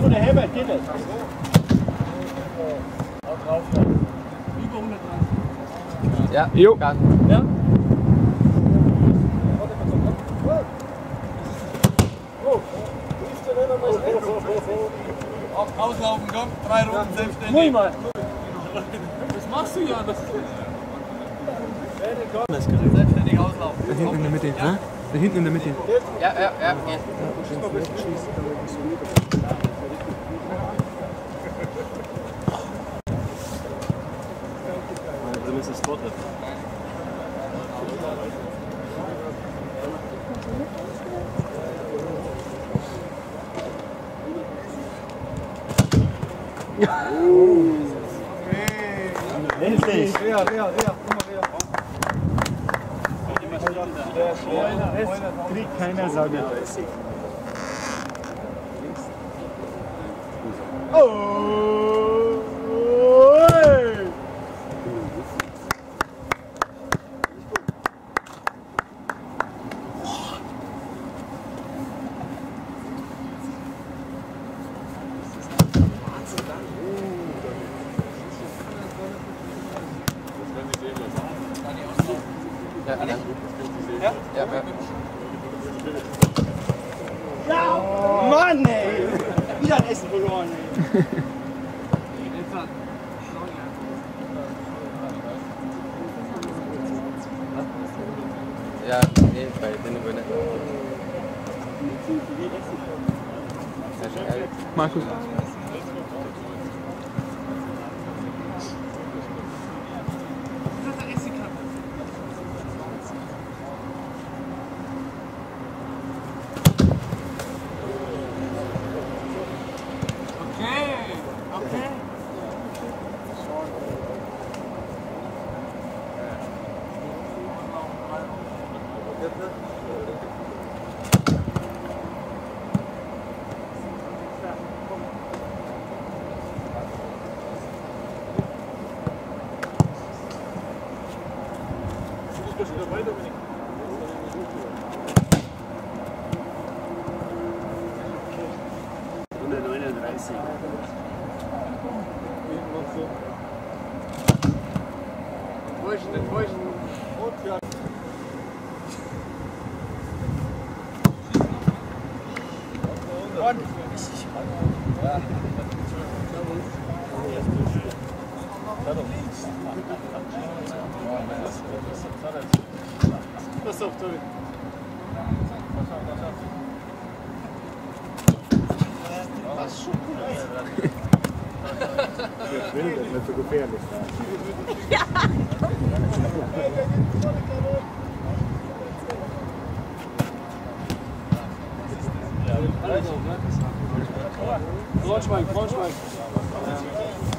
von der Herbert, geht das? Ja, Jo. kann. Ja? Auslaufen, komm. Drei Runden selbstständig. mal. Was machst du, Jonas? Selbstständig auslaufen. Da hinten in der Mitte. Hä? Da hinten in der Mitte. Ja, ja, ja. ja. Dann ist es dort. Endlich! Ja, ja, ja. Kriegt keiner Sauge. Oh! Ja, ja. Ja, ja, ja. Ja! Mann, ey! Wieder ein Essen verloren, ey. Ja, nee, bei den Gewinner. Ja, Спасибо, Доминик. Markus. Wo ist denn? Wo ist denn? Pass auf, Tobi. bilden men tog fel Ja! Launch Mike, launch Mike.